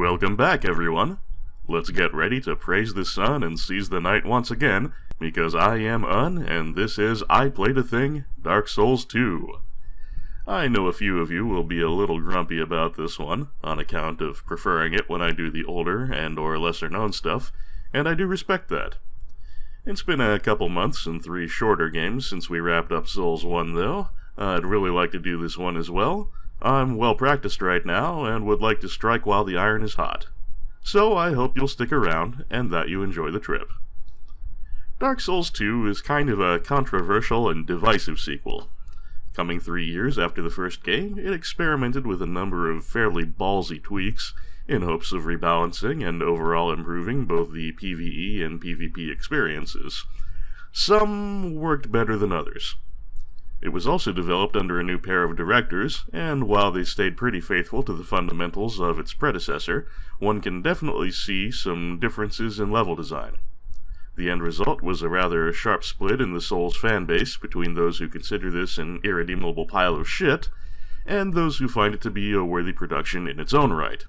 Welcome back, everyone. Let's get ready to praise the sun and seize the night once again, because I am Un, and this is I Played a Thing Dark Souls 2. I know a few of you will be a little grumpy about this one, on account of preferring it when I do the older and or lesser known stuff, and I do respect that. It's been a couple months and three shorter games since we wrapped up Souls 1, though. I'd really like to do this one as well. I'm well practiced right now and would like to strike while the iron is hot. So I hope you'll stick around and that you enjoy the trip. Dark Souls 2 is kind of a controversial and divisive sequel. Coming three years after the first game, it experimented with a number of fairly ballsy tweaks in hopes of rebalancing and overall improving both the PvE and PvP experiences. Some worked better than others. It was also developed under a new pair of directors, and while they stayed pretty faithful to the fundamentals of its predecessor, one can definitely see some differences in level design. The end result was a rather sharp split in the Souls fanbase between those who consider this an irredeemable pile of shit, and those who find it to be a worthy production in its own right.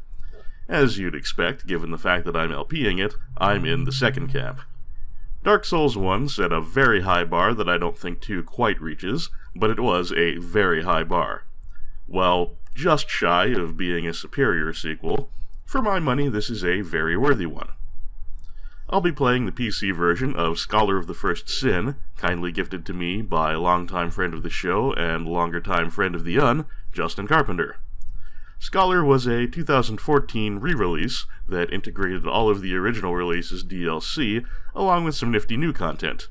As you'd expect, given the fact that I'm LPing it, I'm in the second camp. Dark Souls 1 set a very high bar that I don't think 2 quite reaches, but it was a very high bar. While just shy of being a superior sequel, for my money this is a very worthy one. I'll be playing the PC version of Scholar of the First Sin, kindly gifted to me by longtime friend of the show and longer time friend of the Un, Justin Carpenter. Scholar was a 2014 re-release that integrated all of the original release's DLC, along with some nifty new content.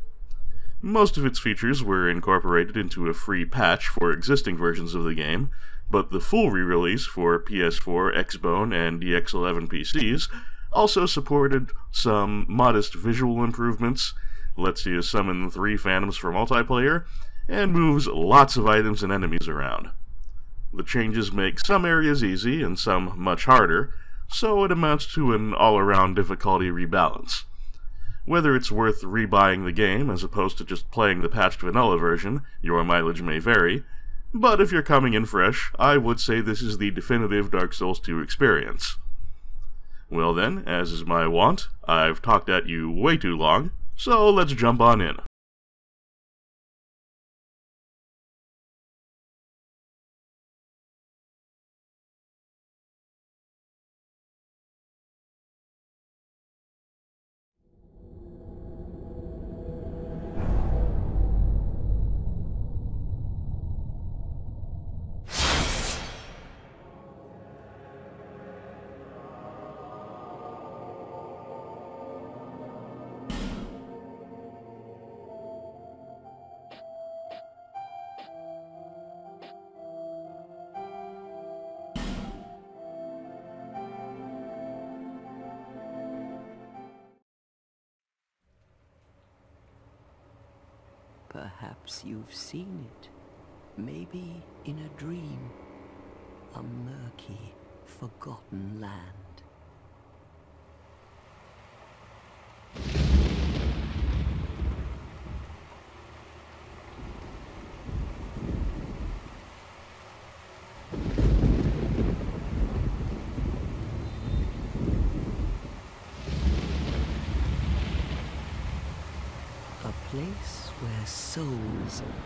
Most of its features were incorporated into a free patch for existing versions of the game, but the full re-release for PS4, Xbone, and DX11 PCs also supported some modest visual improvements, lets you summon three phantoms for multiplayer, and moves lots of items and enemies around. The changes make some areas easy and some much harder, so it amounts to an all-around difficulty rebalance. Whether it's worth rebuying the game as opposed to just playing the patched vanilla version, your mileage may vary, but if you're coming in fresh, I would say this is the definitive Dark Souls 2 experience. Well then, as is my wont, I've talked at you way too long, so let's jump on in. You've seen it. Maybe in a dream. A murky, forgotten land. A place where souls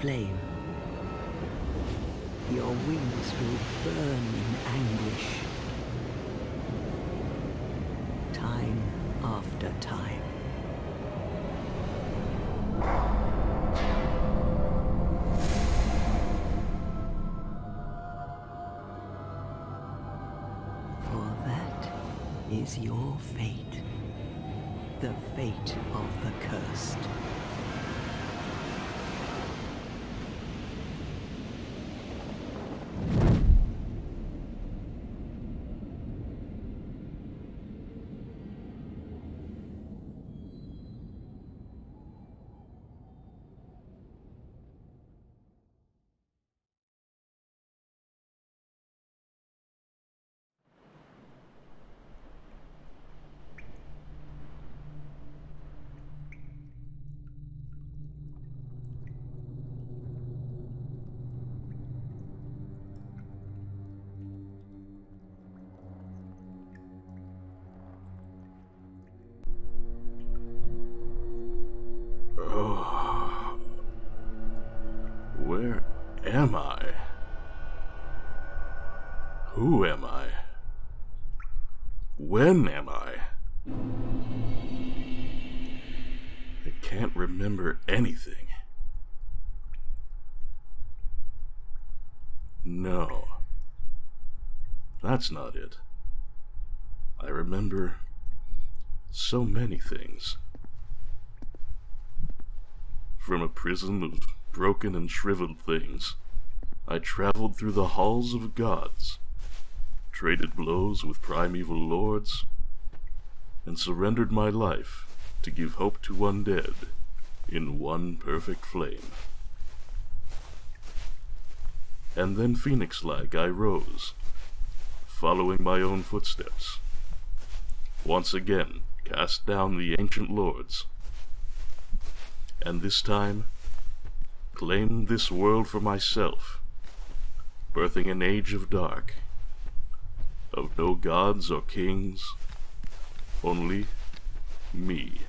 Flame. Your wings will burn in anguish. Time after time. For that is your fate. The fate of the cursed. Am I? Who am I? When am I? I can't remember anything. No. That's not it. I remember so many things. From a prison of broken and shriveled things, I traveled through the halls of gods, traded blows with primeval lords, and surrendered my life to give hope to one dead in one perfect flame. And then phoenix-like I rose, following my own footsteps, once again cast down the ancient lords and this time claimed this world for myself, birthing an age of dark, of no gods or kings, only me.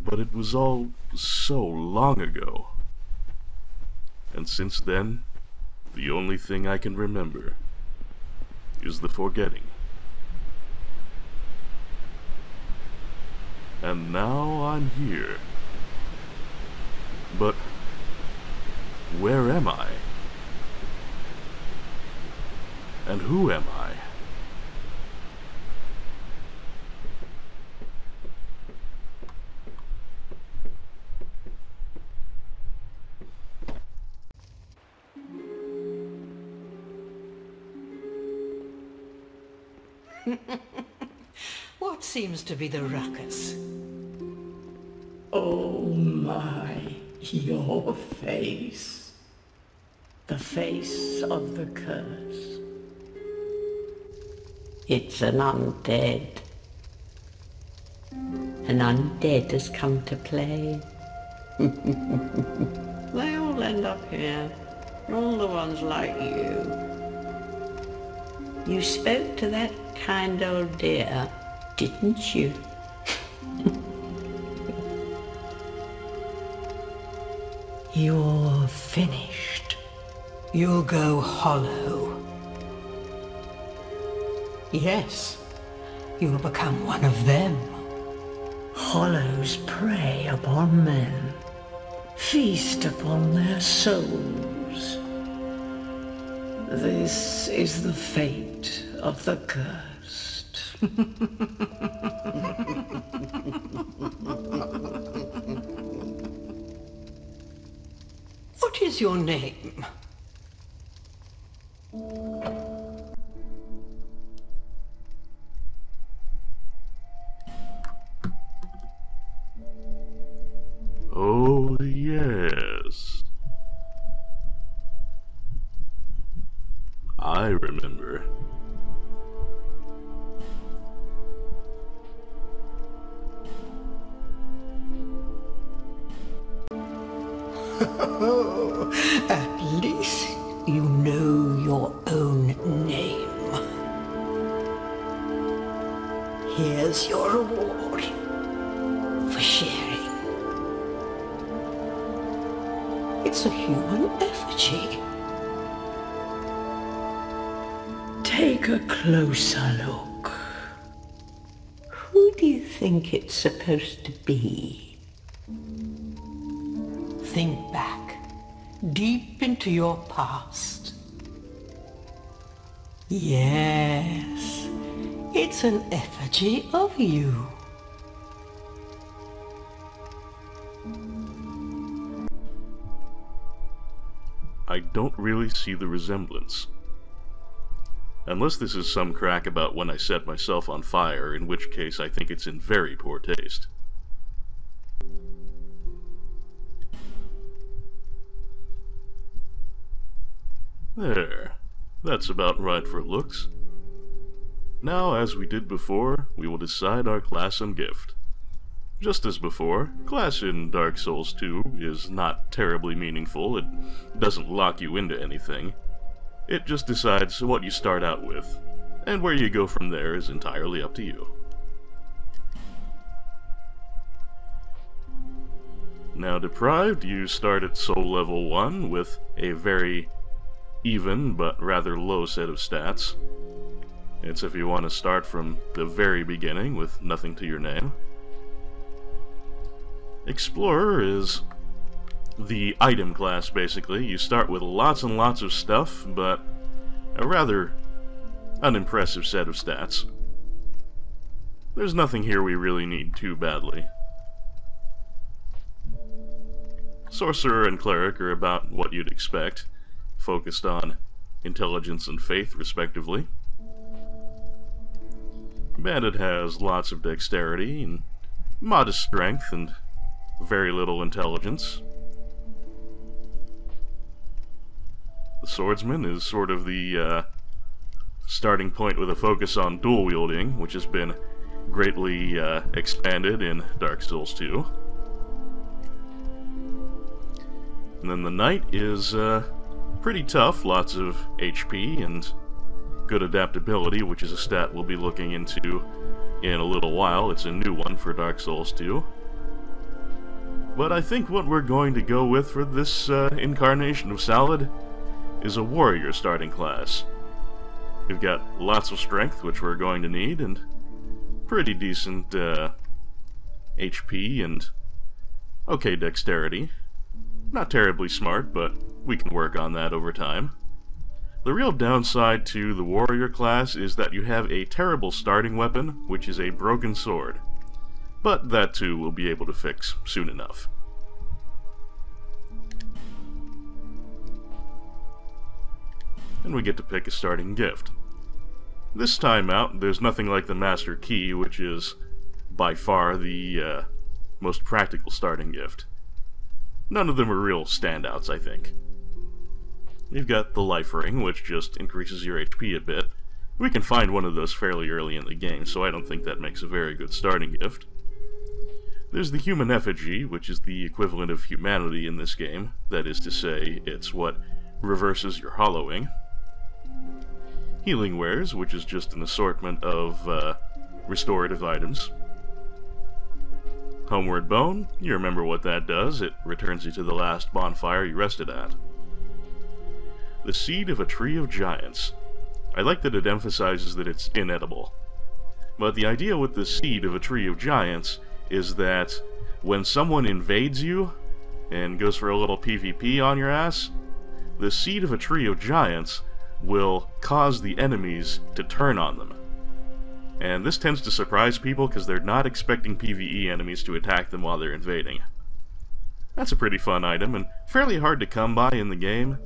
But it was all so long ago. And since then, the only thing I can remember is the forgetting. And now I'm here. But where am I? And who am I? What seems to be the ruckus? Oh my, your face. The face of the curse. It's an undead. An undead has come to play. they all end up here. All the ones like you. You spoke to that kind old dear, didn't you? You're finished. You'll go hollow. Yes, you'll become one of them. Hollows prey upon men, feast upon their souls. This is the fate of the cursed. Is your name? Oh, yes. I remember. It's supposed to be? Think back, deep into your past. Yes, it's an effigy of you. I don't really see the resemblance. Unless this is some crack about when I set myself on fire, in which case I think it's in very poor taste. There. That's about right for looks. Now, as we did before, we will decide our class and gift. Just as before, class in Dark Souls 2 is not terribly meaningful, it doesn't lock you into anything. It just decides what you start out with, and where you go from there is entirely up to you. Now, Deprived, you start at Soul Level 1 with a very even but rather low set of stats. It's if you want to start from the very beginning with nothing to your name. Explorer is the item class, basically. You start with lots and lots of stuff, but a rather unimpressive set of stats. There's nothing here we really need too badly. Sorcerer and Cleric are about what you'd expect, focused on intelligence and faith, respectively. Bandit has lots of dexterity and modest strength and very little intelligence. Swordsman is sort of the uh, starting point with a focus on dual wielding, which has been greatly uh, expanded in Dark Souls 2. And then the knight is uh, pretty tough, lots of HP and good adaptability, which is a stat we'll be looking into in a little while. It's a new one for Dark Souls 2. But I think what we're going to go with for this uh, incarnation of Salad is a warrior starting class. We've got lots of strength, which we're going to need, and pretty decent uh, HP and okay dexterity. Not terribly smart, but we can work on that over time. The real downside to the warrior class is that you have a terrible starting weapon, which is a broken sword. But that too we'll be able to fix soon enough. And we get to pick a starting gift. This time out, there's nothing like the Master Key, which is by far the uh, most practical starting gift. None of them are real standouts, I think. You've got the life ring, which just increases your HP a bit. We can find one of those fairly early in the game, so I don't think that makes a very good starting gift. There's the human effigy, which is the equivalent of humanity in this game. That is to say, it's what reverses your hollowing. Healing wares, which is just an assortment of uh, restorative items. Homeward Bone, you remember what that does. It returns you to the last bonfire you rested at. The Seed of a Tree of Giants. I like that it emphasizes that it's inedible. But the idea with the Seed of a Tree of Giants is that when someone invades you and goes for a little PvP on your ass, the Seed of a Tree of Giants will cause the enemies to turn on them. And this tends to surprise people because they're not expecting PvE enemies to attack them while they're invading. That's a pretty fun item and fairly hard to come by in the game,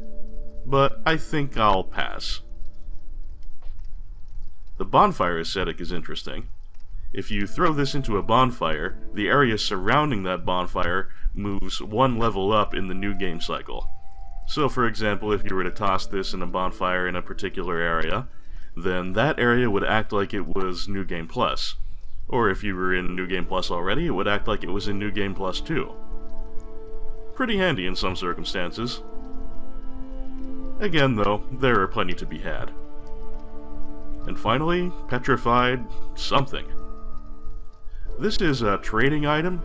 but I think I'll pass. The bonfire ascetic is interesting. If you throw this into a bonfire, the area surrounding that bonfire moves one level up in the new game cycle. So for example, if you were to toss this in a bonfire in a particular area, then that area would act like it was New Game Plus. Or if you were in New Game Plus already, it would act like it was in New Game Plus 2. Pretty handy in some circumstances. Again, though, there are plenty to be had. And finally, petrified something. This is a trading item.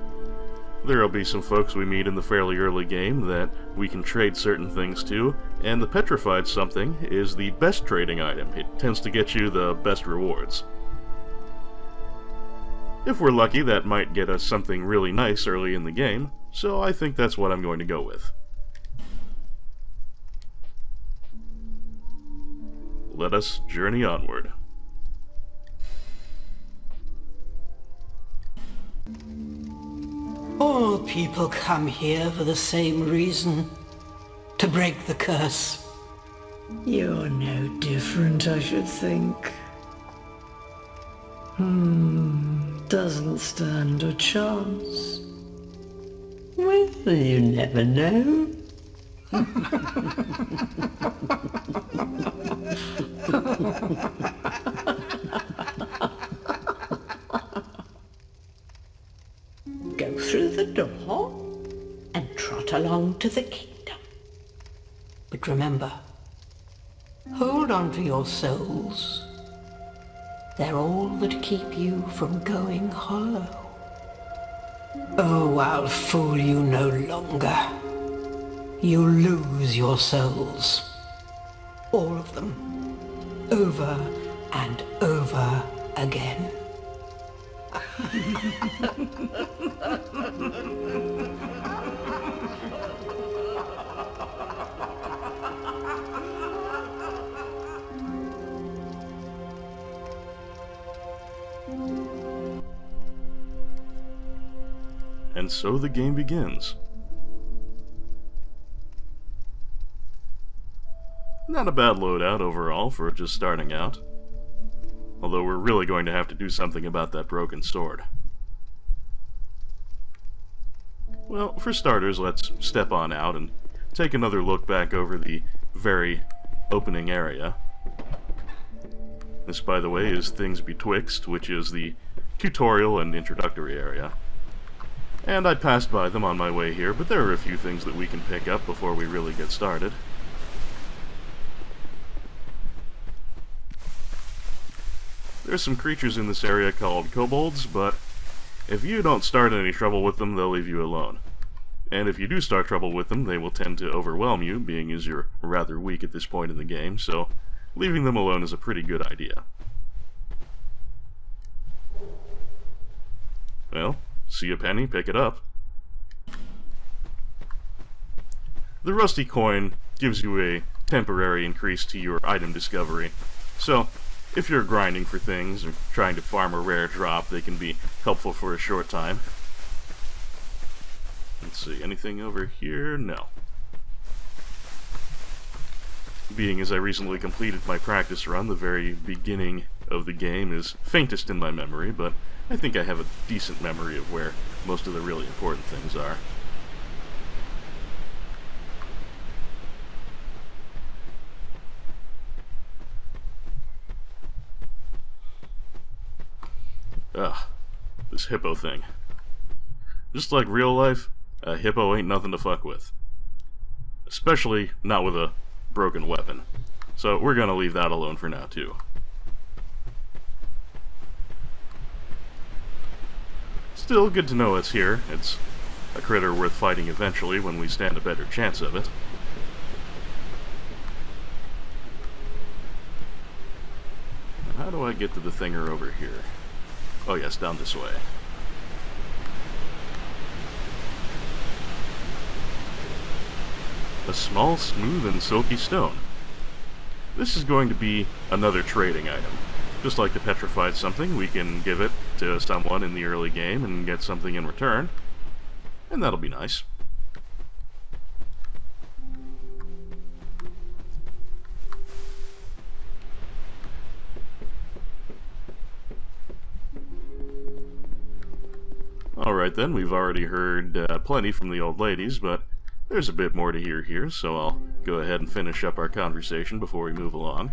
There'll be some folks we meet in the fairly early game that we can trade certain things to, and the petrified something is the best trading item. It tends to get you the best rewards. If we're lucky, that might get us something really nice early in the game, so I think that's what I'm going to go with. Let us journey onward. All people come here for the same reason. To break the curse. You're no different, I should think. Hmm, doesn't stand a chance. Well, you never know. Through the door and trot along to the kingdom. But remember, hold on to your souls. They're all that keep you from going hollow. Oh, I'll fool you no longer. You'll lose your souls. All of them. Over and over again. And so the game begins. Not a bad loadout overall for just starting out. Although we're really going to have to do something about that broken sword. Well, for starters, let's step on out and take another look back over the very opening area. This, by the way, is Things Betwixt, which is the tutorial and introductory area. And I passed by them on my way here, but there are a few things that we can pick up before we really get started. There's some creatures in this area called kobolds, but if you don't start any trouble with them, they'll leave you alone. And if you do start trouble with them, they will tend to overwhelm you, being as you're rather weak at this point in the game, so leaving them alone is a pretty good idea. Well, see a penny, pick it up. The rusty coin gives you a temporary increase to your item discovery, so if you're grinding for things or trying to farm a rare drop, they can be helpful for a short time. Let's see, anything over here? No. Being as I recently completed my practice run, the very beginning of the game is faintest in my memory, but I think I have a decent memory of where most of the really important things are. Ugh, this hippo thing. Just like real life, a hippo ain't nothing to fuck with. Especially not with a broken weapon. So we're gonna leave that alone for now, too. Still good to know it's here. It's a critter worth fighting eventually when we stand a better chance of it. How do I get to the thinger over here? Oh yes, down this way. A small, smooth, and silky stone. This is going to be another trading item. Just like the petrified something, we can give it to someone in the early game and get something in return. And that'll be nice. Alright then, we've already heard uh, plenty from the old ladies, but there's a bit more to hear here, so I'll go ahead and finish up our conversation before we move along.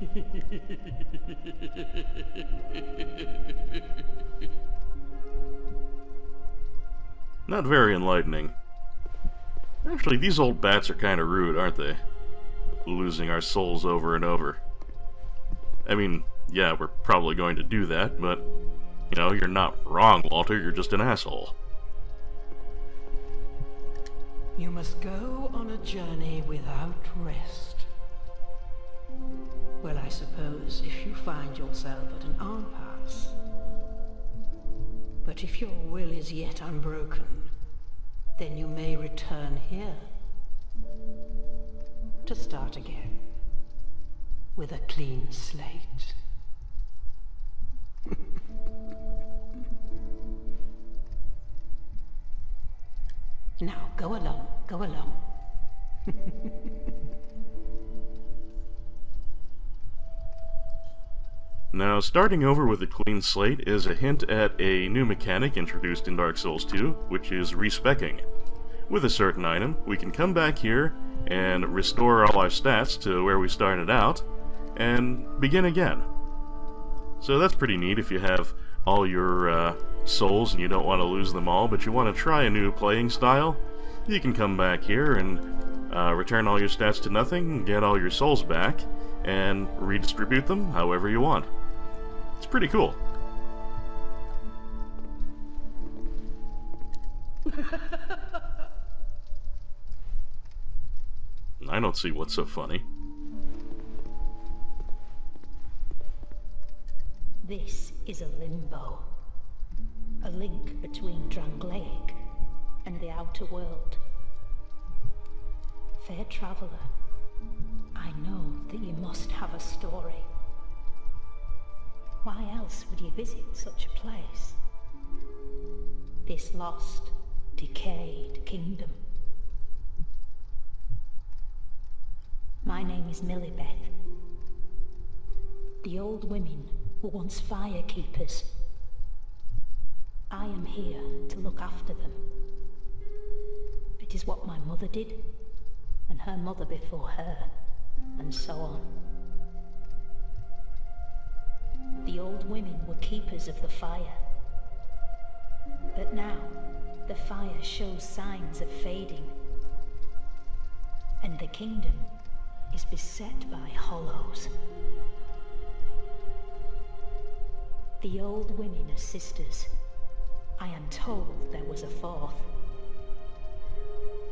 Not very enlightening. Actually, these old bats are kind of rude, aren't they? Losing our souls over and over. I mean, yeah, we're probably going to do that, but, you know, you're not wrong, Walter, you're just an asshole. You must go on a journey without rest. Well, I suppose if you find yourself at an impasse. But if your will is yet unbroken, then you may return here. To start again. With a clean slate. now, go along, go along. Now, starting over with a clean slate is a hint at a new mechanic introduced in Dark Souls 2, which is respecking. With a certain item, we can come back here and restore all our stats to where we started out, and begin again. So that's pretty neat if you have all your uh, souls and you don't want to lose them all, but you want to try a new playing style, you can come back here and uh, return all your stats to nothing, get all your souls back, and redistribute them however you want. It's pretty cool. I don't see what's so funny. This is a limbo. A link between Drangleic and the outer world. Fair traveler, I know that you must have a story. Why else would you visit such a place? This lost, decayed kingdom. My name is Milibeth. The old women were once fire keepers. I am here to look after them. It is what my mother did, and her mother before her, and so on. The old women were keepers of the fire. But now, the fire shows signs of fading. And the kingdom is beset by hollows. The old women are sisters. I am told there was a fourth.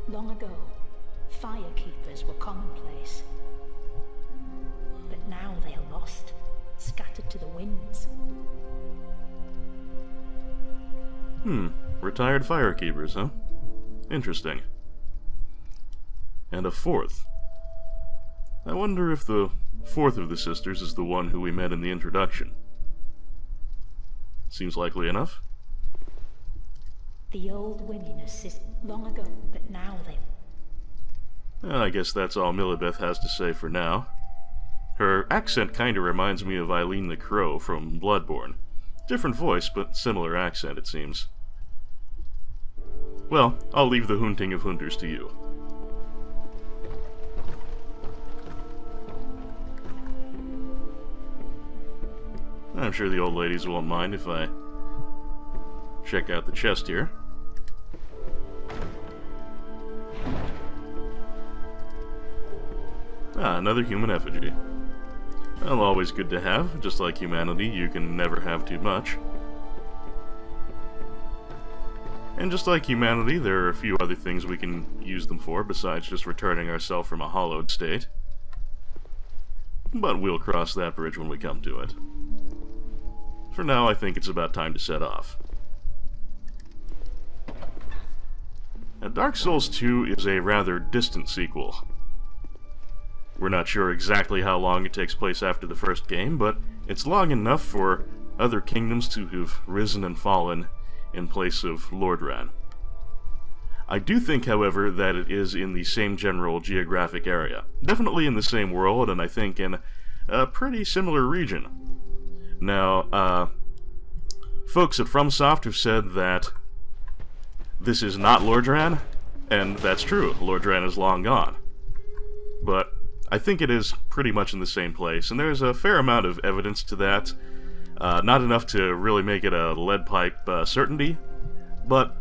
Long ago, fire keepers were commonplace. But now they are lost, scattered to the winds. Hmm, retired firekeepers, huh? Interesting. And a fourth. I wonder if the fourth of the sisters is the one who we met in the introduction. Seems likely enough. The old women assist long ago, but now they. I guess that's all Milibeth has to say for now. Her accent kinda reminds me of Eileen the Crow from Bloodborne. Different voice, but similar accent, it seems. Well, I'll leave the hunting of hunters to you. I'm sure the old ladies won't mind if I check out the chest here. Ah, another human effigy. Well, always good to have. Just like humanity, you can never have too much. And just like humanity, there are a few other things we can use them for besides just returning ourselves from a hollowed state. But we'll cross that bridge when we come to it. For now, I think it's about time to set off. Now, Dark Souls 2 is a rather distant sequel. We're not sure exactly how long it takes place after the first game, but it's long enough for other kingdoms to have risen and fallen in place of Lordran. I do think, however, that it is in the same general geographic area. Definitely in the same world, and I think in a pretty similar region. Now, uh, folks at FromSoft have said that this is not Lordran, and that's true. Lordran is long gone. But I think it is pretty much in the same place, and there's a fair amount of evidence to that. Uh, not enough to really make it a lead pipe uh, certainty, but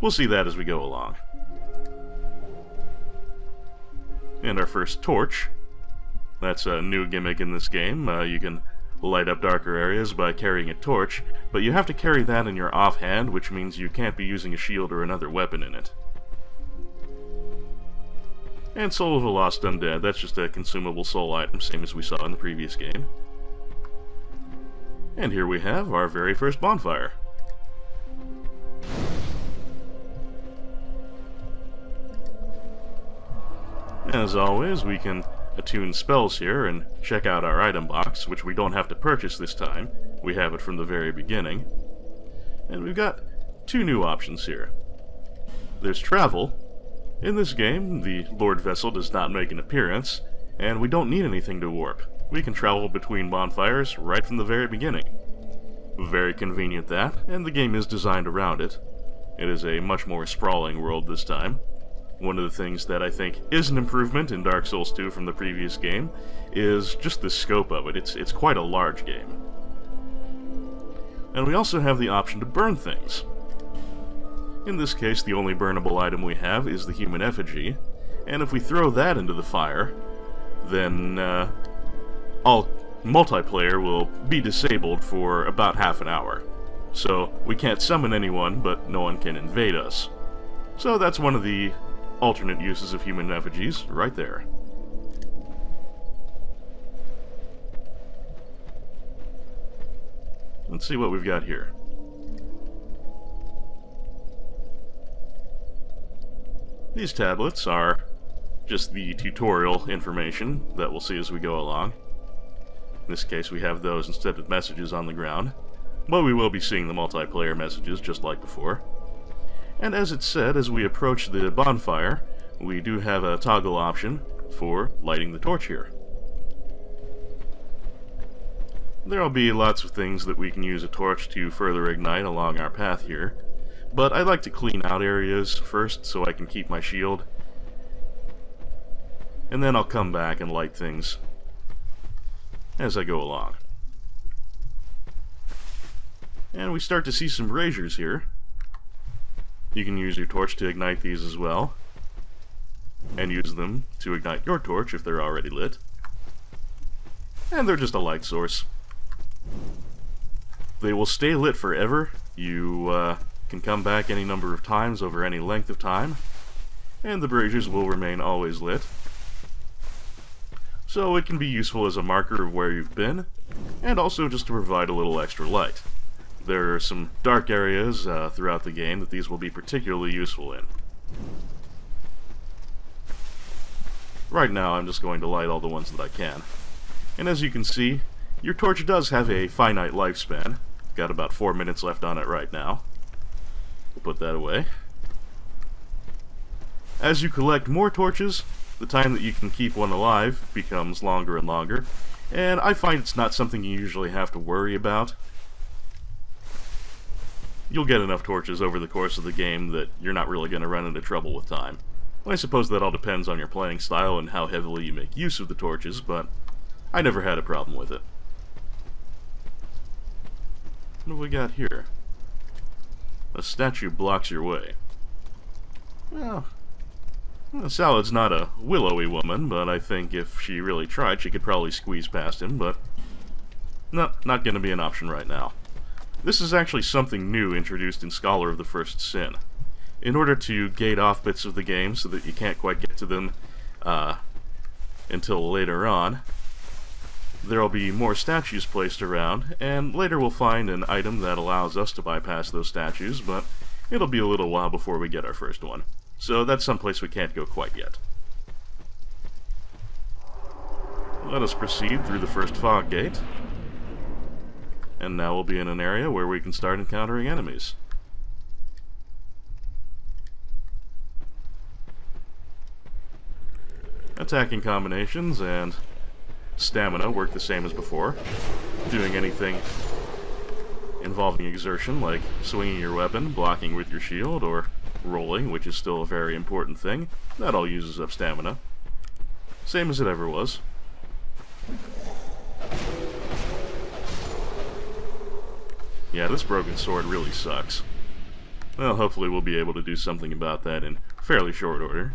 we'll see that as we go along. And our first torch. That's a new gimmick in this game. Uh, you can light up darker areas by carrying a torch, but you have to carry that in your offhand, which means you can't be using a shield or another weapon in it. And Soul of a Lost Undead, that's just a consumable soul item, same as we saw in the previous game. And here we have our very first bonfire. As always, we can attune spells here and check out our item box, which we don't have to purchase this time. We have it from the very beginning. And we've got two new options here. There's travel, in this game, the Lord Vessel does not make an appearance, and we don't need anything to warp. We can travel between bonfires right from the very beginning. Very convenient that, and the game is designed around it. It is a much more sprawling world this time. One of the things that I think is an improvement in Dark Souls 2 from the previous game is just the scope of it. It's, it's quite a large game. And we also have the option to burn things. In this case, the only burnable item we have is the human effigy, and if we throw that into the fire, then uh, all multiplayer will be disabled for about half an hour. So we can't summon anyone, but no one can invade us. So that's one of the alternate uses of human effigies, right there. Let's see what we've got here. These tablets are just the tutorial information that we'll see as we go along. In this case, we have those instead of messages on the ground, but we will be seeing the multiplayer messages just like before. And as it said, as we approach the bonfire, we do have a toggle option for lighting the torch here. There will be lots of things that we can use a torch to further ignite along our path here, but I like to clean out areas first so I can keep my shield. And then I'll come back and light things as I go along. And we start to see some braziers here. You can use your torch to ignite these as well. And use them to ignite your torch if they're already lit. And they're just a light source. They will stay lit forever. You uh, can come back any number of times over any length of time, and the braziers will remain always lit. So it can be useful as a marker of where you've been, and also just to provide a little extra light. There are some dark areas uh, throughout the game that these will be particularly useful in. Right now I'm just going to light all the ones that I can. And as you can see, your torch does have a finite lifespan. Got about four minutes left on it right now. We'll put that away. As you collect more torches, the time that you can keep one alive becomes longer and longer, and I find it's not something you usually have to worry about. You'll get enough torches over the course of the game that you're not really going to run into trouble with time. I suppose that all depends on your playing style and how heavily you make use of the torches, but I never had a problem with it. What have we got here? A statue blocks your way. Well, Salad's not a willowy woman, but I think if she really tried, she could probably squeeze past him, but... No, not going to be an option right now. This is actually something new introduced in Scholar of the First Sin. In order to gate off bits of the game so that you can't quite get to them uh, until later on, there will be more statues placed around, and later we'll find an item that allows us to bypass those statues, but it'll be a little while before we get our first one. So that's someplace we can't go quite yet. Let us proceed through the first fog gate. And now we'll be in an area where we can start encountering enemies. Attacking combinations and stamina work the same as before. Doing anything involving exertion, like swinging your weapon, blocking with your shield, or rolling, which is still a very important thing, that all uses up stamina. Same as it ever was. Yeah, this broken sword really sucks. Well, hopefully we'll be able to do something about that in fairly short order.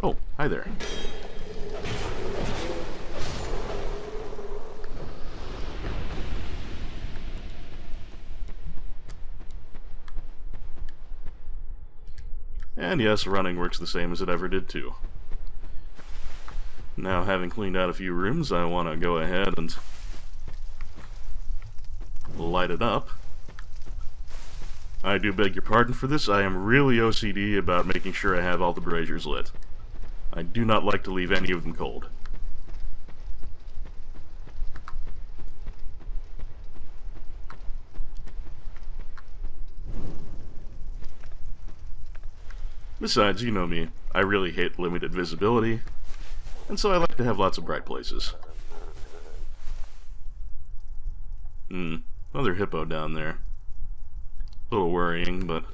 Oh, hi there. And yes, running works the same as it ever did too. Now, having cleaned out a few rooms, I want to go ahead and light it up. I do beg your pardon for this, I am really OCD about making sure I have all the braziers lit. I do not like to leave any of them cold. Besides, you know me, I really hate limited visibility, and so I like to have lots of bright places. Hmm, another hippo down there. A little worrying, but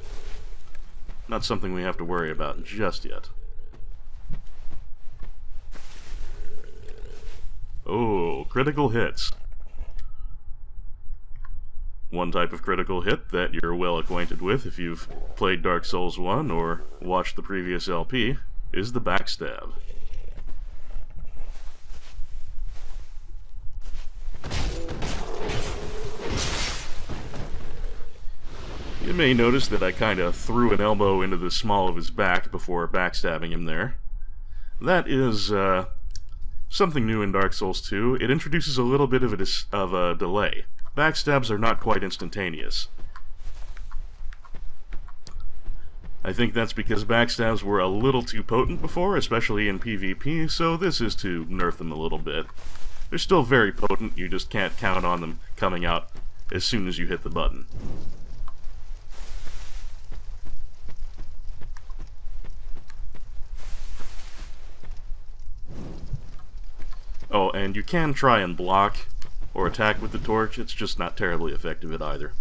not something we have to worry about just yet. Oh, critical hits. One type of critical hit that you're well acquainted with if you've played Dark Souls 1 or watched the previous LP is the backstab. You may notice that I kinda threw an elbow into the small of his back before backstabbing him there. That is, uh, something new in Dark Souls 2. It introduces a little bit of a, of a delay. Backstabs are not quite instantaneous. I think that's because backstabs were a little too potent before, especially in PvP, so this is to nerf them a little bit. They're still very potent, you just can't count on them coming out as soon as you hit the button. Oh, and you can try and block or attack with the torch, it's just not terribly effective at either.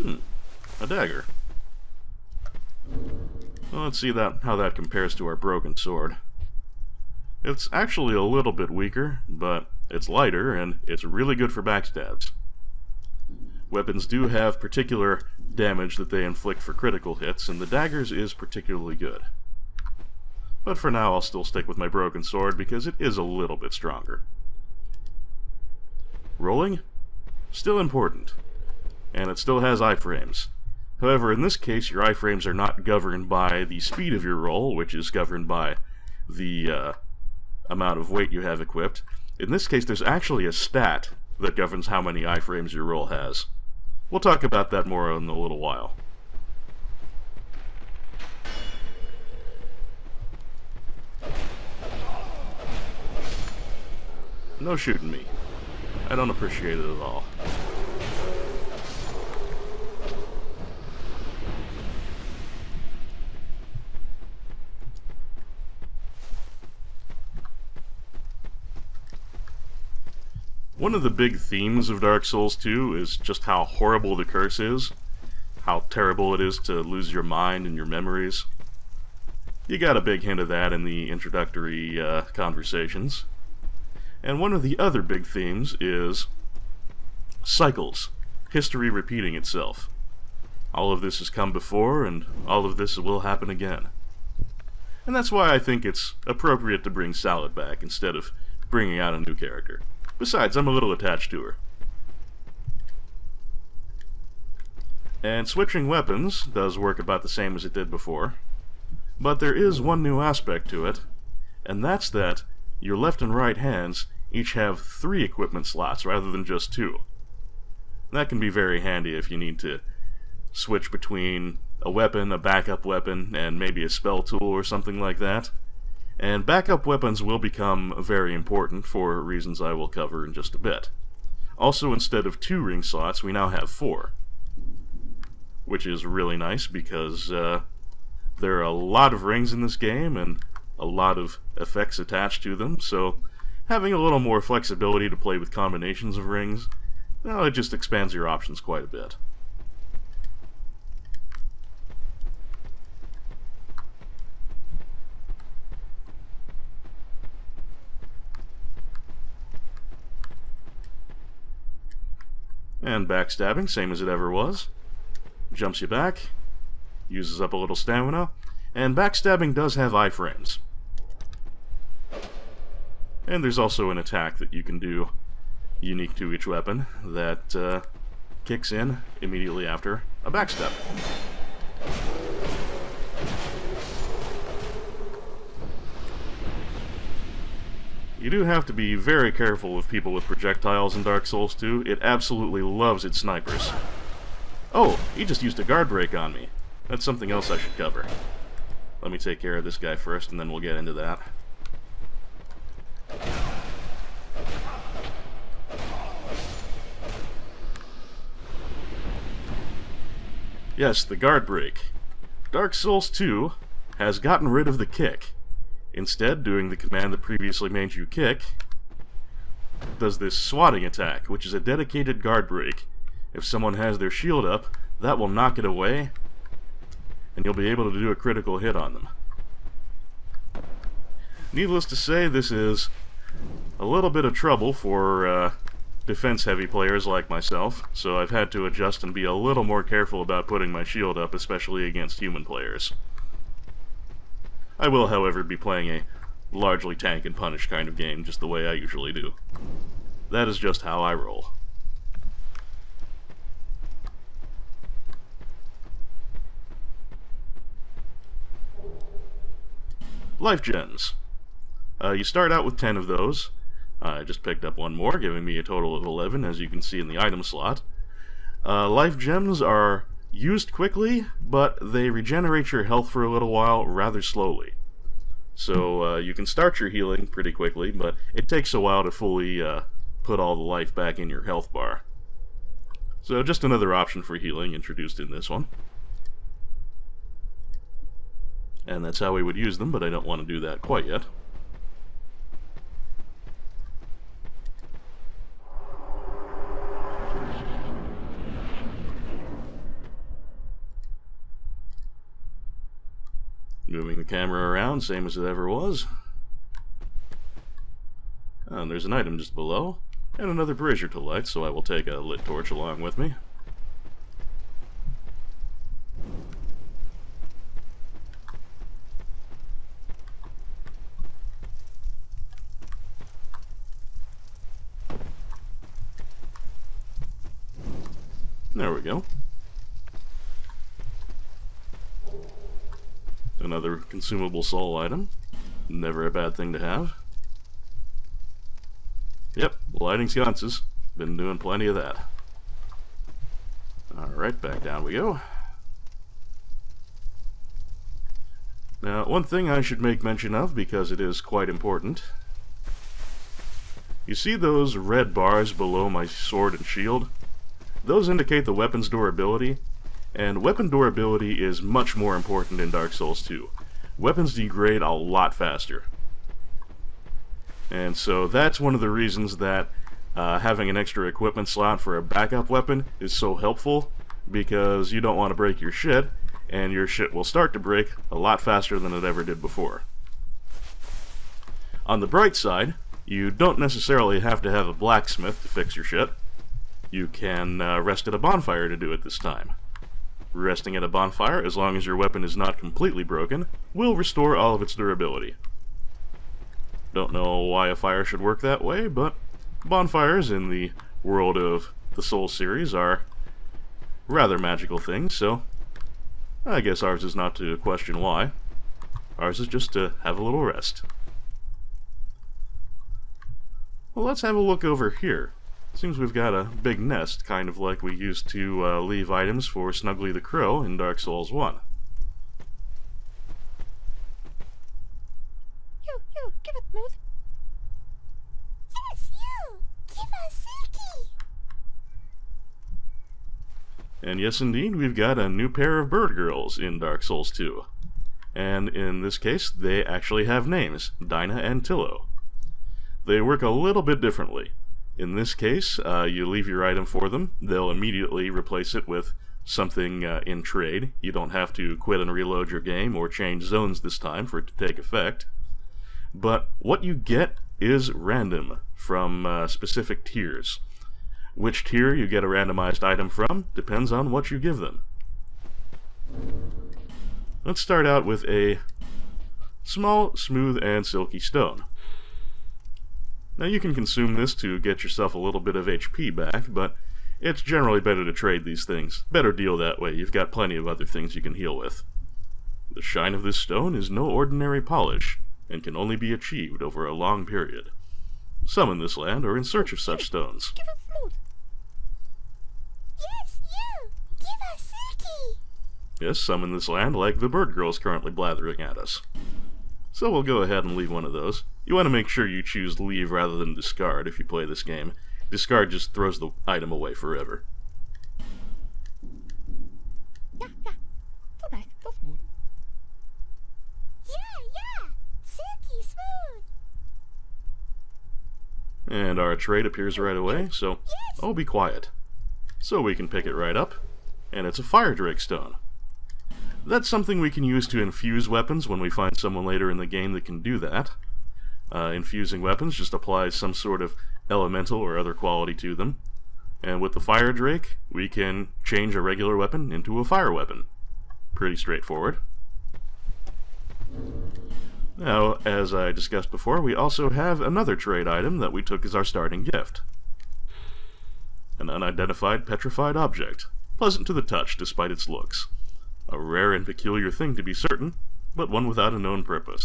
Hmm, a dagger. Well, let's see that how that compares to our broken sword. It's actually a little bit weaker, but it's lighter, and it's really good for backstabs. Weapons do have particular damage that they inflict for critical hits, and the daggers is particularly good. But for now, I'll still stick with my broken sword because it is a little bit stronger. Rolling? Still important. And it still has iframes. However, in this case, your iframes are not governed by the speed of your roll, which is governed by the uh, amount of weight you have equipped. In this case, there's actually a stat that governs how many iframes your roll has. We'll talk about that more in a little while. No shooting me. I don't appreciate it at all. One of the big themes of Dark Souls 2 is just how horrible the curse is, how terrible it is to lose your mind and your memories. You got a big hint of that in the introductory uh, conversations. And one of the other big themes is cycles, history repeating itself. All of this has come before, and all of this will happen again. And that's why I think it's appropriate to bring Salad back instead of bringing out a new character. Besides, I'm a little attached to her. And switching weapons does work about the same as it did before. But there is one new aspect to it, and that's that your left and right hands each have three equipment slots rather than just two. That can be very handy if you need to switch between a weapon, a backup weapon, and maybe a spell tool or something like that. And backup weapons will become very important for reasons I will cover in just a bit. Also, instead of two ring slots, we now have four. Which is really nice because uh, there are a lot of rings in this game and a lot of effects attached to them, so having a little more flexibility to play with combinations of rings, well, it just expands your options quite a bit. And backstabbing, same as it ever was. Jumps you back, uses up a little stamina, and backstabbing does have iframes. And there's also an attack that you can do unique to each weapon that uh, kicks in immediately after a backstab. You do have to be very careful with people with projectiles in Dark Souls 2. It absolutely loves its snipers. Oh, he just used a guard break on me. That's something else I should cover. Let me take care of this guy first, and then we'll get into that. Yes, the guard break. Dark Souls 2 has gotten rid of the kick. Instead, doing the command that previously made you kick does this swatting attack, which is a dedicated guard break. If someone has their shield up, that will knock it away, and you'll be able to do a critical hit on them. Needless to say, this is a little bit of trouble for uh, defense-heavy players like myself, so I've had to adjust and be a little more careful about putting my shield up, especially against human players. I will, however, be playing a largely tank and punish kind of game, just the way I usually do. That is just how I roll. Life Gems. Uh, you start out with 10 of those. I just picked up one more, giving me a total of 11, as you can see in the item slot. Uh, life Gems are used quickly, but they regenerate your health for a little while rather slowly. So uh, you can start your healing pretty quickly, but it takes a while to fully uh, put all the life back in your health bar. So just another option for healing introduced in this one. And that's how we would use them, but I don't want to do that quite yet. Moving the camera around, same as it ever was. And there's an item just below, and another brazier to light, so I will take a lit torch along with me. There we go. Another consumable soul item. Never a bad thing to have. Yep, lighting sconces. Been doing plenty of that. Alright, back down we go. Now, one thing I should make mention of, because it is quite important. You see those red bars below my sword and shield? Those indicate the weapon's durability, and weapon durability is much more important in Dark Souls 2. Weapons degrade a lot faster. And so that's one of the reasons that uh, having an extra equipment slot for a backup weapon is so helpful, because you don't want to break your shit, and your shit will start to break a lot faster than it ever did before. On the bright side, you don't necessarily have to have a blacksmith to fix your shit. You can uh, rest at a bonfire to do it this time. Resting at a bonfire, as long as your weapon is not completely broken, will restore all of its durability. Don't know why a fire should work that way, but bonfires in the world of the Soul series are rather magical things, so I guess ours is not to question why. Ours is just to have a little rest. Well, let's have a look over here. Seems we've got a big nest, kind of like we used to uh, leave items for Snuggly the Crow in Dark Souls 1. You, you, give it, Moose. Yes, you! Give us Silky! And yes, indeed, we've got a new pair of bird girls in Dark Souls 2. And in this case, they actually have names, Dyna and Tillo. They work a little bit differently. In this case, uh, you leave your item for them, they'll immediately replace it with something uh, in trade. You don't have to quit and reload your game or change zones this time for it to take effect. But what you get is random from uh, specific tiers. Which tier you get a randomized item from depends on what you give them. Let's start out with a small, smooth, and silky stone. Now you can consume this to get yourself a little bit of HP back, but it's generally better to trade these things. Better deal that way, you've got plenty of other things you can heal with. The shine of this stone is no ordinary polish, and can only be achieved over a long period. Some in this land are in search of such stones. Give it smooth. Yes, you! Give us! Yes, some in this land like the bird girls currently blathering at us. So we'll go ahead and leave one of those. You want to make sure you choose leave rather than discard if you play this game. Discard just throws the item away forever. Yeah, yeah. So nice, smooth. Yeah, yeah! Silky smooth! And our trade appears right away, so oh, be quiet. So we can pick it right up, and it's a Fire Drake Stone. That's something we can use to infuse weapons when we find someone later in the game that can do that. Uh, infusing weapons just applies some sort of elemental or other quality to them. And with the Fire Drake, we can change a regular weapon into a fire weapon. Pretty straightforward. Now, as I discussed before, we also have another trade item that we took as our starting gift. An unidentified petrified object, pleasant to the touch despite its looks. A rare and peculiar thing to be certain, but one without a known purpose.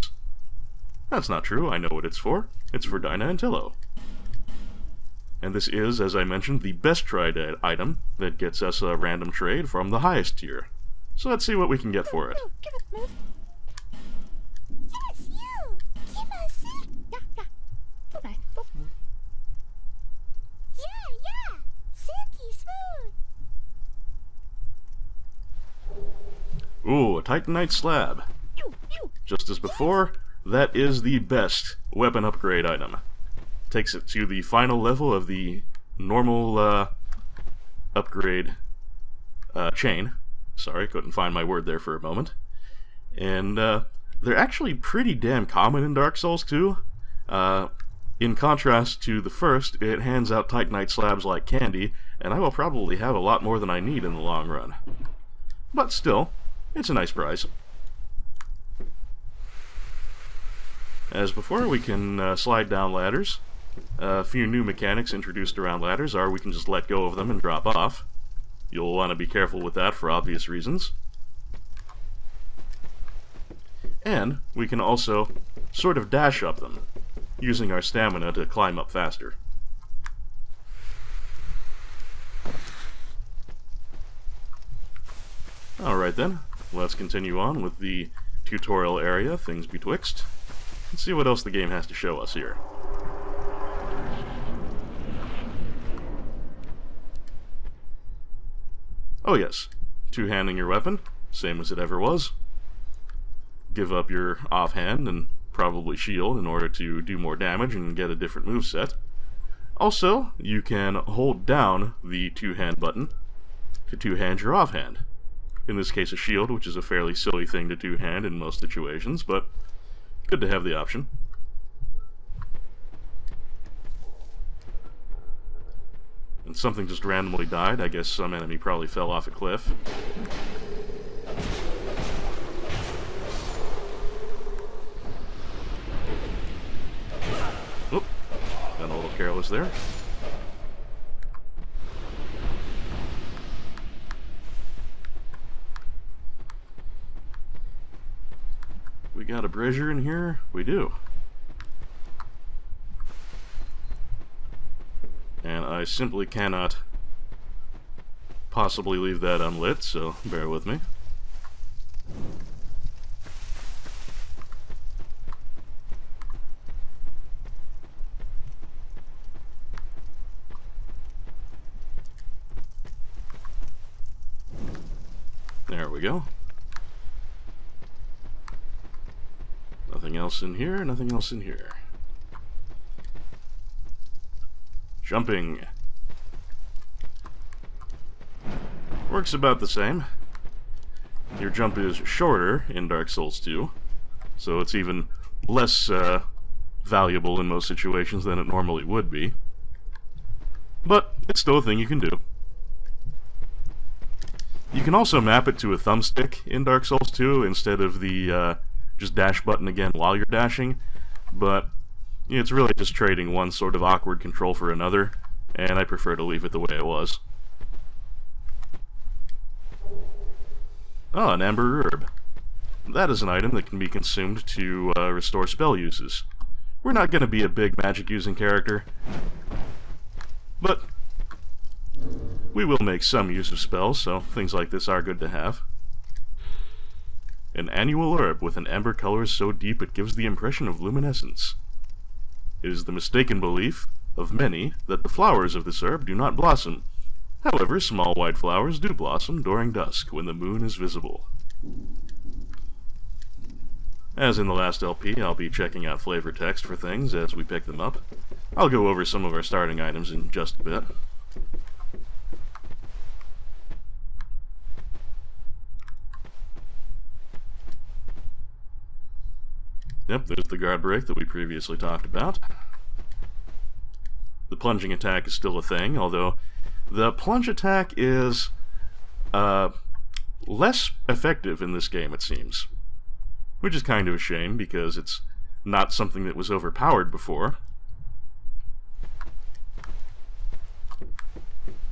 That's not true, I know what it's for. It's for Dyna and Tillo. And this is, as I mentioned, the best tried item that gets us a random trade from the highest tier. So let's see what we can get for it. You, give it smooth. Yes, you! Give us Silky! Yeah, yeah. So nice, so smooth. Yeah, yeah! Silky smooth! Ooh, a Titanite slab. Just as before, that is the best weapon upgrade item. Takes it to the final level of the normal uh, upgrade uh, chain. Sorry, couldn't find my word there for a moment. And uh, they're actually pretty damn common in Dark Souls 2. Uh, in contrast to the first, it hands out Titanite slabs like candy, and I will probably have a lot more than I need in the long run. But still, it's a nice prize. As before, we can uh, slide down ladders. a few new mechanics introduced around ladders are we can just let go of them and drop off. You'll want to be careful with that for obvious reasons. And we can also sort of dash up them, using our stamina to climb up faster. Alright then, let's continue on with the tutorial area, Things Betwixt. Let's see what else the game has to show us here. Oh yes, two-handing your weapon, same as it ever was. Give up your offhand and probably shield in order to do more damage and get a different move set. Also, you can hold down the two-hand button to two-hand your offhand. In this case a shield, which is a fairly silly thing to do hand in most situations, but good to have the option. And something just randomly died. I guess some enemy probably fell off a cliff. Oop. Got a little careless there. Got a brazier in here? We do. And I simply cannot possibly leave that unlit, so bear with me. There we go. Nothing else in here, nothing else in here. Jumping. Works about the same. Your jump is shorter in Dark Souls 2, so it's even less uh, valuable in most situations than it normally would be. But it's still a thing you can do. You can also map it to a thumbstick in Dark Souls 2 instead of the uh, just dash button again while you're dashing, but it's really just trading one sort of awkward control for another, and I prefer to leave it the way it was. Oh, an Amber Herb. That is an item that can be consumed to uh, restore spell uses. We're not going to be a big magic-using character, but we will make some use of spells, so things like this are good to have. An annual herb with an amber color so deep it gives the impression of luminescence. It is the mistaken belief of many that the flowers of this herb do not blossom. However, small white flowers do blossom during dusk when the moon is visible. As in the last LP, I'll be checking out flavor text for things as we pick them up. I'll go over some of our starting items in just a bit. Yep, there's the guard break that we previously talked about. The plunging attack is still a thing, although the plunge attack is uh, less effective in this game, it seems. Which is kind of a shame, because it's not something that was overpowered before.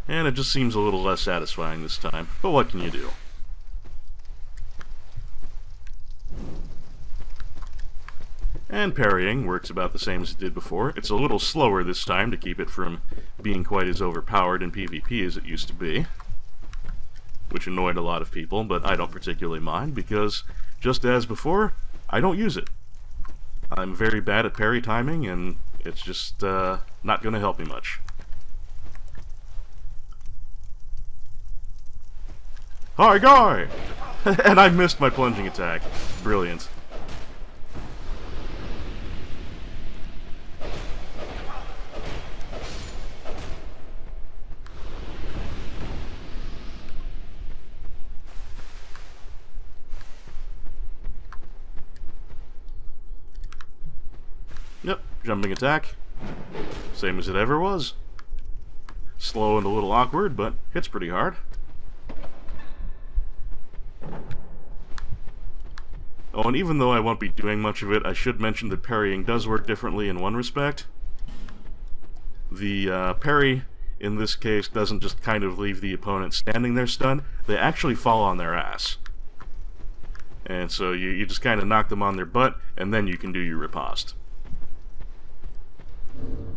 And it just seems a little less satisfying this time, but what can you do? And parrying works about the same as it did before. It's a little slower this time to keep it from being quite as overpowered in PvP as it used to be. Which annoyed a lot of people, but I don't particularly mind because, just as before, I don't use it. I'm very bad at parry timing, and it's just uh, not going to help me much. Hi, guy! and I missed my plunging attack. Brilliant. Jumping attack. Same as it ever was. Slow and a little awkward, but hits pretty hard. Oh, and even though I won't be doing much of it, I should mention that parrying does work differently in one respect. The uh, parry, in this case, doesn't just kind of leave the opponent standing there stunned, they actually fall on their ass. And so you, you just kind of knock them on their butt, and then you can do your riposte.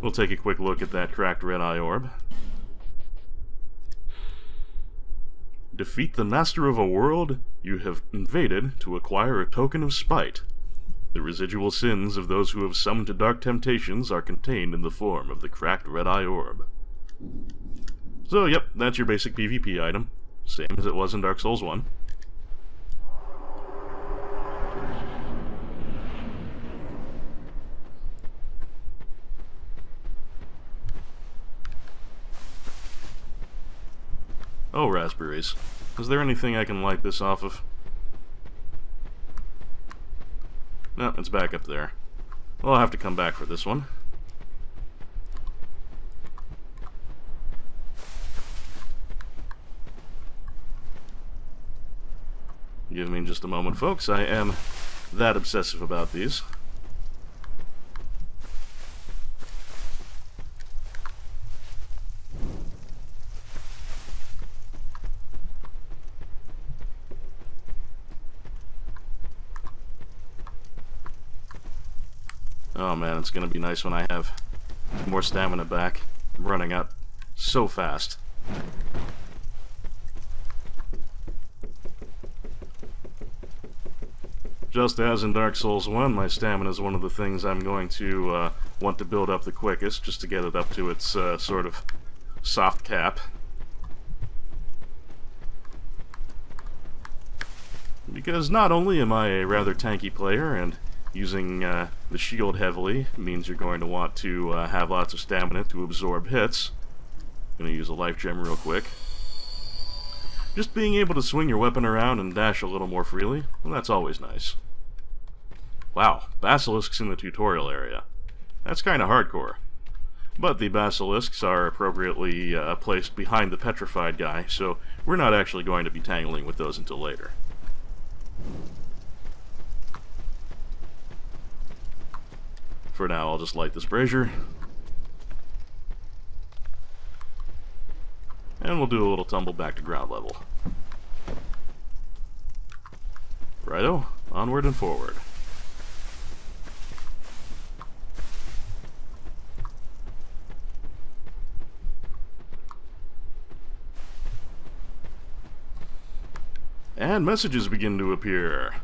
We'll take a quick look at that cracked red eye orb. Defeat the master of a world you have invaded to acquire a token of spite. The residual sins of those who have summoned to dark temptations are contained in the form of the cracked red eye orb. So, yep, that's your basic PvP item. Same as it was in Dark Souls 1. Oh, raspberries. Is there anything I can light this off of? No, it's back up there. Well, I'll have to come back for this one. Give me just a moment, folks. I am that obsessive about these. Oh man, it's gonna be nice when I have more stamina back. I'm running up so fast. Just as in Dark Souls 1, my stamina is one of the things I'm going to uh, want to build up the quickest, just to get it up to its uh, sort of soft cap. Because not only am I a rather tanky player, and using uh, the shield heavily means you're going to want to uh, have lots of stamina to absorb hits. I'm Gonna use a life gem real quick. Just being able to swing your weapon around and dash a little more freely, well, that's always nice. Wow, basilisks in the tutorial area. That's kind of hardcore. But the basilisks are appropriately uh, placed behind the petrified guy, so we're not actually going to be tangling with those until later. For now, I'll just light this brazier. And we'll do a little tumble back to ground level. Righto, onward and forward. And messages begin to appear.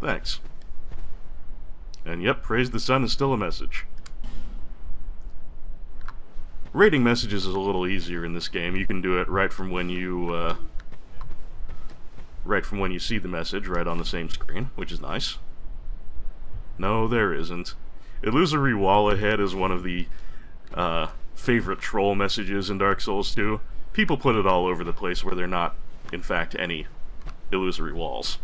Thanks. And yep, praise the sun is still a message. Rating messages is a little easier in this game. You can do it right from when you, uh, right from when you see the message, right on the same screen, which is nice. No, there isn't. Illusory wall ahead is one of the, uh, favorite troll messages in Dark Souls 2. People put it all over the place where they're not, in fact, any illusory walls.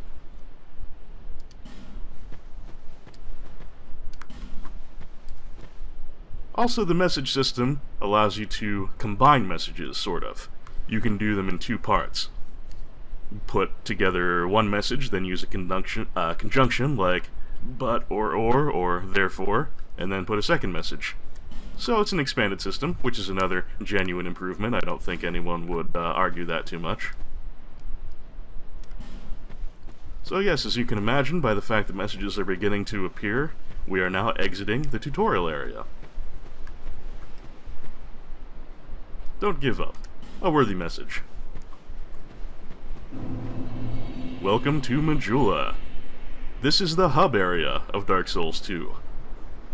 Also, the message system allows you to combine messages, sort of. You can do them in two parts. Put together one message, then use a conjunction, uh, conjunction like but or or or therefore, and then put a second message. So it's an expanded system, which is another genuine improvement. I don't think anyone would uh, argue that too much. So yes, as you can imagine by the fact that messages are beginning to appear, we are now exiting the tutorial area. Don't give up. A worthy message. Welcome to Majula. This is the hub area of Dark Souls 2.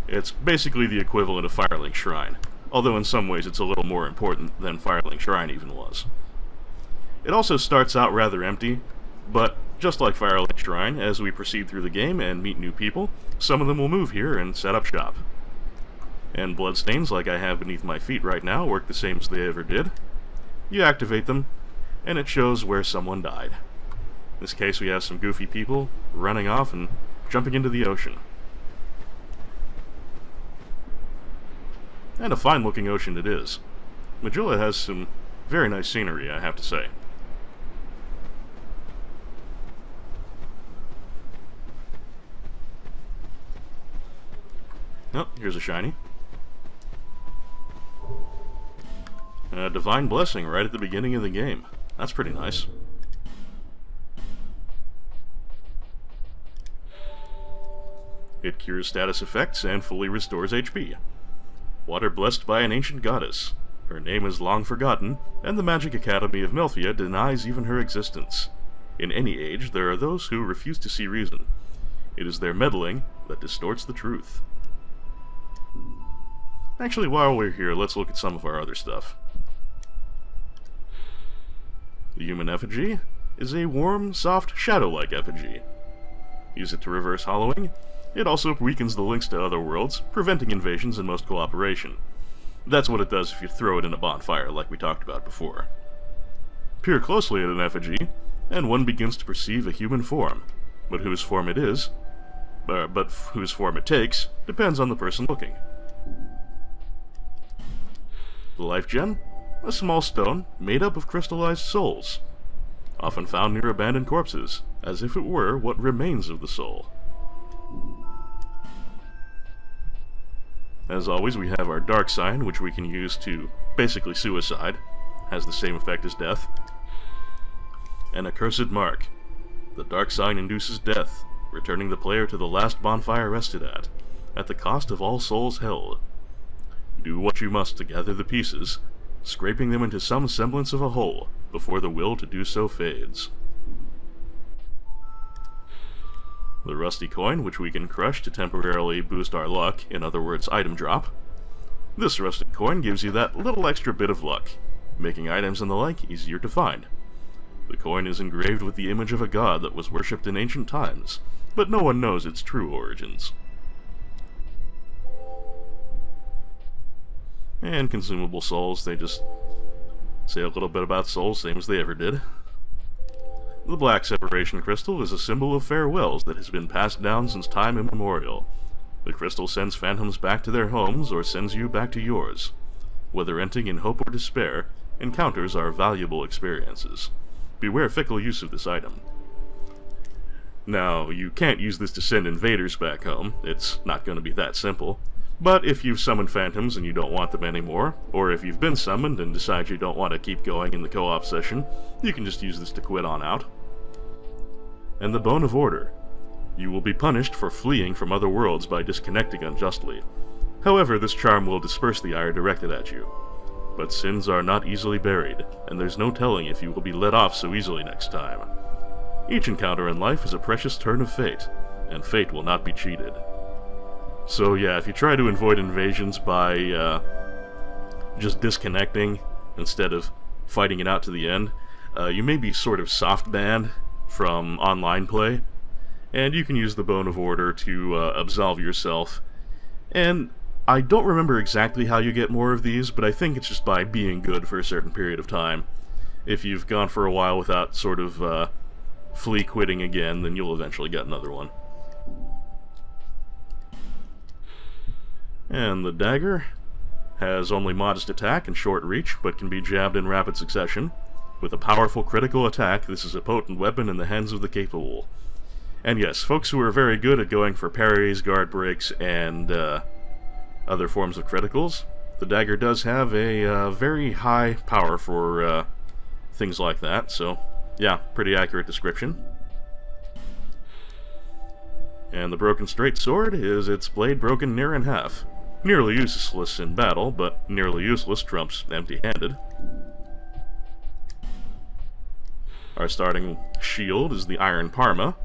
It's basically the equivalent of Firelink Shrine, although in some ways it's a little more important than Firelink Shrine even was. It also starts out rather empty, but just like Firelink Shrine, as we proceed through the game and meet new people, some of them will move here and set up shop. And bloodstains, like I have beneath my feet right now, work the same as they ever did. You activate them, and it shows where someone died. In this case, we have some goofy people running off and jumping into the ocean. And a fine-looking ocean it is. Majula has some very nice scenery, I have to say. Oh, here's a shiny. A Divine Blessing right at the beginning of the game. That's pretty nice. It cures status effects and fully restores HP. Water blessed by an ancient goddess. Her name is long forgotten, and the Magic Academy of Melfia denies even her existence. In any age, there are those who refuse to see reason. It is their meddling that distorts the truth. Actually, while we're here, let's look at some of our other stuff. The human effigy is a warm, soft, shadow-like effigy. Use it to reverse hollowing. It also weakens the links to other worlds, preventing invasions and most cooperation. That's what it does if you throw it in a bonfire, like we talked about before. Peer closely at an effigy, and one begins to perceive a human form, but whose form it is, uh, but whose form it takes, depends on the person looking. The life gem? A small stone made up of crystallized souls, often found near abandoned corpses, as if it were what remains of the soul. As always, we have our dark sign, which we can use to basically suicide. Has the same effect as death. An accursed mark. The dark sign induces death, returning the player to the last bonfire rested at, at the cost of all souls held. Do what you must to gather the pieces, scraping them into some semblance of a whole before the will to do so fades. The rusty coin, which we can crush to temporarily boost our luck, in other words, item drop. This rusty coin gives you that little extra bit of luck, making items and the like easier to find. The coin is engraved with the image of a god that was worshipped in ancient times, but no one knows its true origins. And consumable souls, they just say a little bit about souls, same as they ever did. The Black Separation Crystal is a symbol of farewells that has been passed down since time immemorial. The crystal sends phantoms back to their homes or sends you back to yours. Whether ending in hope or despair, encounters are valuable experiences. Beware fickle use of this item. Now, you can't use this to send invaders back home. It's not going to be that simple. But if you've summoned phantoms and you don't want them anymore, or if you've been summoned and decide you don't want to keep going in the co-op session, you can just use this to quit on out. And the Bone of Order. You will be punished for fleeing from other worlds by disconnecting unjustly. However, this charm will disperse the ire directed at you. But sins are not easily buried, and there's no telling if you will be let off so easily next time. Each encounter in life is a precious turn of fate, and fate will not be cheated. So yeah, if you try to avoid invasions by uh, just disconnecting instead of fighting it out to the end, uh, you may be sort of soft banned from online play, and you can use the Bone of Order to uh, absolve yourself. And I don't remember exactly how you get more of these, but I think it's just by being good for a certain period of time. If you've gone for a while without sort of uh, flea quitting again, then you'll eventually get another one. And the dagger has only modest attack and short reach, but can be jabbed in rapid succession. With a powerful critical attack, this is a potent weapon in the hands of the capable. And yes, folks who are very good at going for parries, guard breaks, and uh, other forms of criticals, the dagger does have a uh, very high power for uh, things like that, so yeah, pretty accurate description. And the broken straight sword is its blade broken near in half. Nearly useless in battle, but nearly useless trumps empty-handed. Our starting shield is the Iron Parma.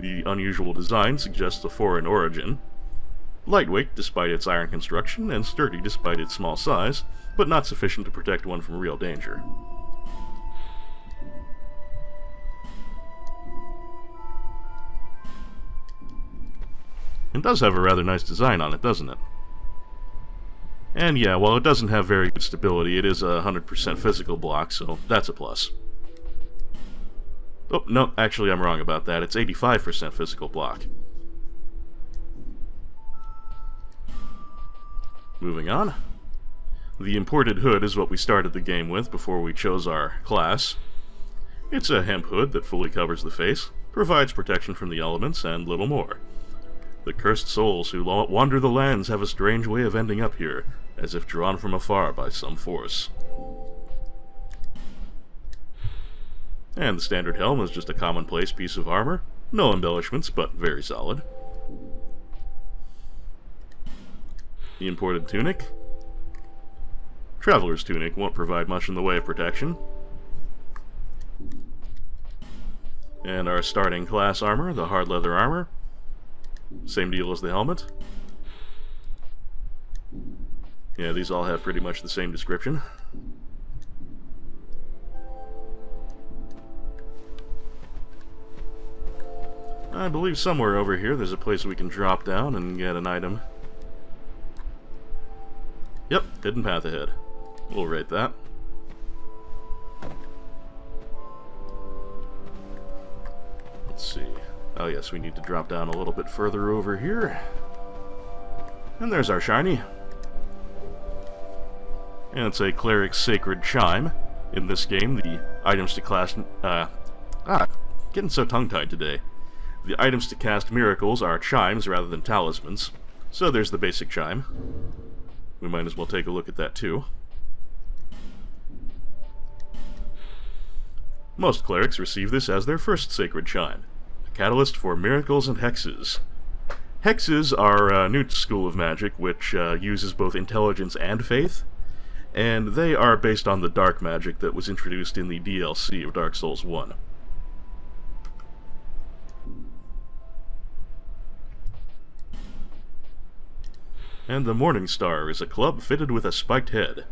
The unusual design suggests a foreign origin. Lightweight despite its iron construction, and sturdy despite its small size, but not sufficient to protect one from real danger. It does have a rather nice design on it, doesn't it? And yeah, while it doesn't have very good stability, it is a 100% physical block, so that's a plus. Oh, no, actually I'm wrong about that. It's 85% physical block. Moving on. The imported hood is what we started the game with before we chose our class. It's a hemp hood that fully covers the face, provides protection from the elements, and little more. The cursed souls who wander the lands have a strange way of ending up here, as if drawn from afar by some force. And the standard helm is just a commonplace piece of armor. No embellishments, but very solid. The imported tunic. Traveler's tunic won't provide much in the way of protection. And our starting class armor, the hard leather armor. Same deal as the helmet. Yeah, these all have pretty much the same description. I believe somewhere over here there's a place we can drop down and get an item. Yep, hidden path ahead. We'll rate that. Let's see. Oh yes, we need to drop down a little bit further over here. And there's our shiny. And it's a Cleric's Sacred Chime. In this game, the items to class... Uh, ah, getting so tongue-tied today. The items to cast miracles are chimes rather than talismans. So there's the basic chime. We might as well take a look at that too. Most clerics receive this as their first sacred chime, a catalyst for miracles and hexes. Hexes are a new school of magic which uh, uses both intelligence and faith, and they are based on the dark magic that was introduced in the DLC of Dark Souls 1. And the Morning Star is a club fitted with a spiked head.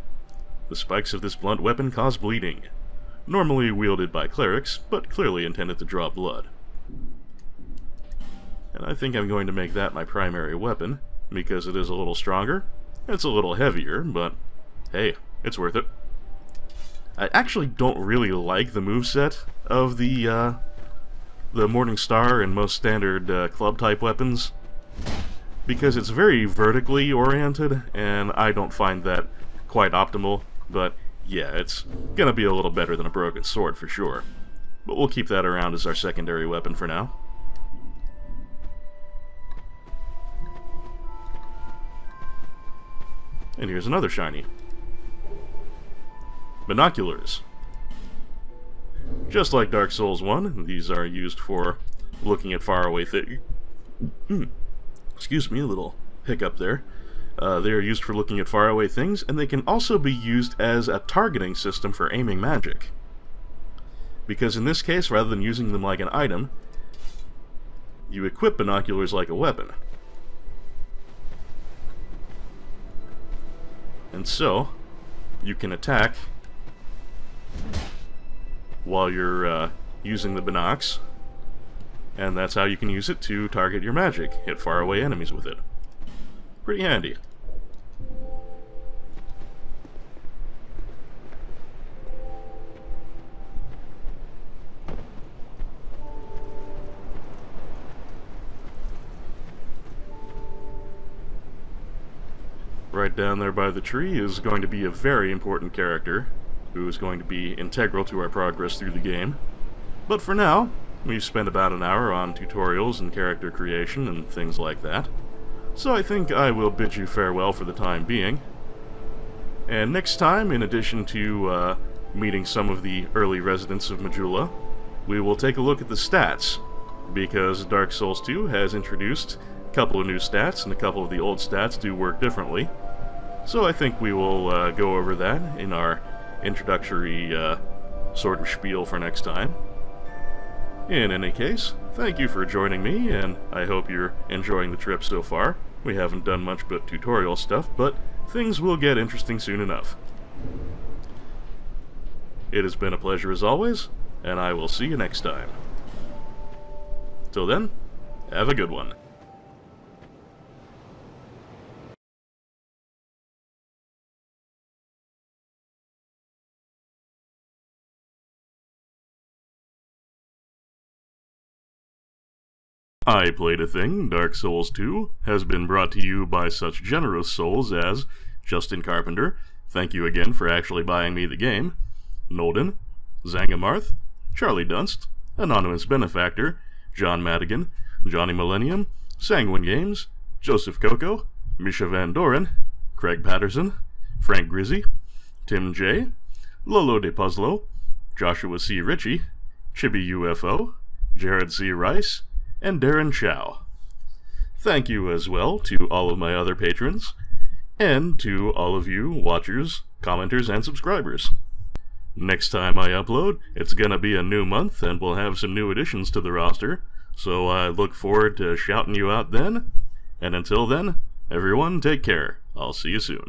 The spikes of this blunt weapon cause bleeding, normally wielded by clerics, but clearly intended to draw blood. And I think I'm going to make that my primary weapon, because it is a little stronger, it's a little heavier, but hey, it's worth it. I actually don't really like the moveset of the, uh, the Morning Star and most standard uh, club-type weapons because it's very vertically oriented, and I don't find that quite optimal, but yeah, it's gonna be a little better than a broken sword for sure. But we'll keep that around as our secondary weapon for now. And here's another shiny. Binoculars. Just like Dark Souls 1, these are used for looking at faraway things. Hmm excuse me, a little hiccup there. Uh, they are used for looking at faraway things, and they can also be used as a targeting system for aiming magic. Because in this case, rather than using them like an item, you equip binoculars like a weapon. And so, you can attack while you're uh, using the binocs, and that's how you can use it to target your magic, hit faraway enemies with it. Pretty handy. Right down there by the tree is going to be a very important character, who is going to be integral to our progress through the game. But for now, We've spent about an hour on tutorials and character creation and things like that. So I think I will bid you farewell for the time being. And next time, in addition to uh, meeting some of the early residents of Majula, we will take a look at the stats, because Dark Souls 2 has introduced a couple of new stats, and a couple of the old stats do work differently. So I think we will uh, go over that in our introductory uh, sort of spiel for next time. In any case, thank you for joining me, and I hope you're enjoying the trip so far. We haven't done much but tutorial stuff, but things will get interesting soon enough. It has been a pleasure as always, and I will see you next time. Till then, have a good one. I Played a Thing, Dark Souls 2, has been brought to you by such generous souls as Justin Carpenter, thank you again for actually buying me the game, Nolden, Zangamarth, Charlie Dunst, Anonymous Benefactor, John Madigan, Johnny Millennium, Sanguine Games, Joseph Coco, Misha Van Doren, Craig Patterson, Frank Grizzy, Tim J, Lolo De Puzzlo, Joshua C. Ritchie, Chibi UFO, Jared C. Rice, and Darren Chow. Thank you as well to all of my other patrons, and to all of you watchers, commenters, and subscribers. Next time I upload, it's gonna be a new month, and we'll have some new additions to the roster, so I look forward to shouting you out then. And until then, everyone take care. I'll see you soon.